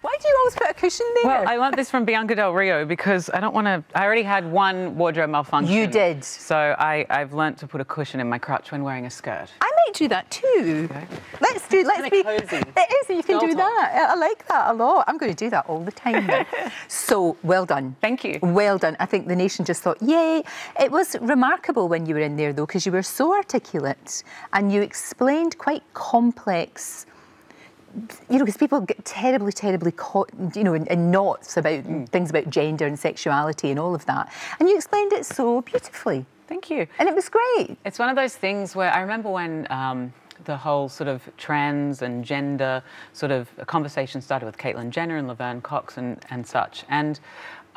Why do you always put a cushion there? Well, I learnt this from Bianca Del Rio because I don't want to. I already had one wardrobe malfunction. You did. So I, I've learnt to put a cushion in my crotch when wearing a skirt. I might do that too. Okay. Let's do. Let's be. cozy. It is. You can Girl do talk. that. I like that a lot. I'm going to do that all the time. so well done. Thank you. Well done. I think the nation just thought, yay. It was remarkable when you were in there though, because you were so articulate and you explained quite complex you know, because people get terribly, terribly caught, you know, in, in knots about Mm. things about gender and sexuality and all of that. And you explained it so beautifully. Thank you. And it was great. It's one of those things where I remember when um, the whole sort of trans and gender sort of conversation started with Caitlyn Jenner and Laverne Cox and, and such. And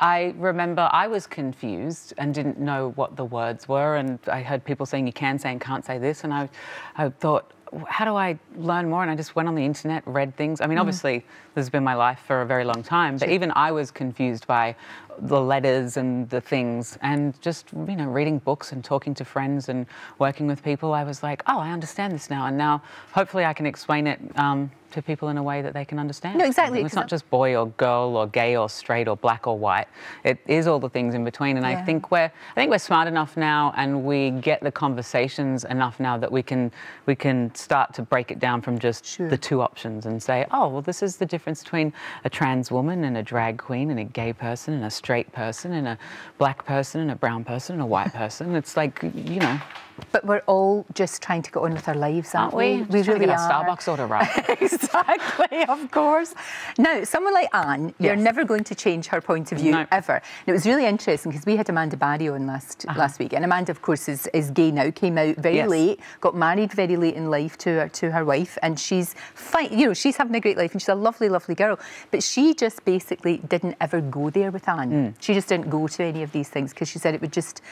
I remember I was confused and didn't know what the words were. And I heard people saying you can say and can't say this. And I, I thought, how do I learn more? And I just went on the internet, read things. I mean, mm-hmm. obviously, this has been my life for a very long time, but even I was confused by the letters and the things. And just, you know, reading books and talking to friends and working with people, I was like, oh, I understand this now. And now, hopefully, I can explain it um, to people in a way that they can understand. No, exactly, it's not just boy or girl or gay or straight or black or white. It is all the things in between. And Yeah. I think we're, I think we're smart enough now, and we get the conversations enough now that we can, we can start to break it down from just Sure. the two options and say, oh, well, this is the difference between a trans woman and a drag queen and a gay person and a straight person and a black person and a brown person and a white person. It's like, you know, But we're all just trying to get on with our lives, aren't, aren't we? we? Trying to get our are. Starbucks order right. exactly, of course. Now, someone like Ann, you're never going to change her point of view No. ever. And it was really interesting because we had Amanda Barrie on last Uh-huh. last week, and Amanda, of course, is, is gay now. Came out very Yes. late, got married very late in life to her to her wife, and she's fine. You know, she's having a great life, and she's a lovely, lovely girl. But she just basically didn't ever go there with Ann. Mm. She just didn't go to any of these things because she said it would just.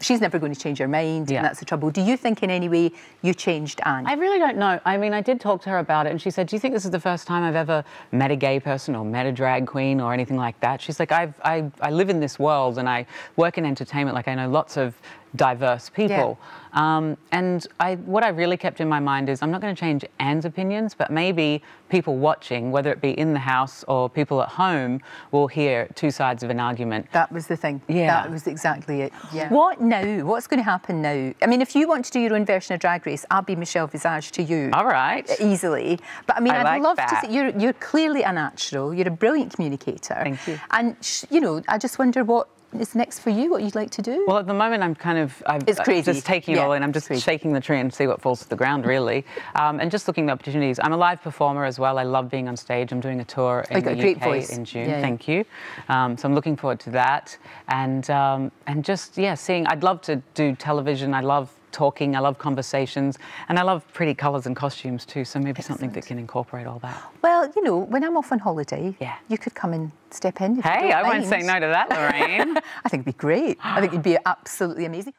She's never going to change her mind, Yeah. and that's the trouble. Do you think in any way you changed Ann? I really don't know. I mean, I did talk to her about it, and she said, "Do you think this is the first time I've ever met a gay person or met a drag queen or anything like that?" She's like, "I've I, I live in this world and I work in entertainment. Like I know lots of diverse people." Um, and I, what I really kept in my mind is, I'm not going to change Ann's opinions, but maybe people watching, whether it be in the house or people at home, will hear two sides of an argument. That was the thing. Yeah. That was exactly it. Yeah. What now? What's going to happen now? I mean, if you want to do your own version of Drag Race, I'll be Michelle Visage to you. All right. Easily. But I mean, I would like love that. to see you're, you're clearly a natural. You're a brilliant communicator. Thank you. And, sh- you know, I just wonder what is next for you, what you'd like to do. Well, at the moment, I'm kind of I'm It's crazy. just taking it Yeah, all in. I'm just shaking the tree and see what falls to the ground, really, um, and just looking at opportunities. I'm a live performer as well. I love being on stage. I'm doing a tour in the a great UK voice. in June. Yeah, yeah. Thank you. Um, so I'm looking forward to that, and um, and just yeah, seeing. I'd love to do television. I love talking. I love conversations, and I love pretty colours and costumes too. So maybe something that can incorporate all that. well, you know, when I'm off on holiday, Yeah. you could come and step in. Hey, I won't say no to that, Lorraine. I think it'd be great. I think it'd be absolutely amazing.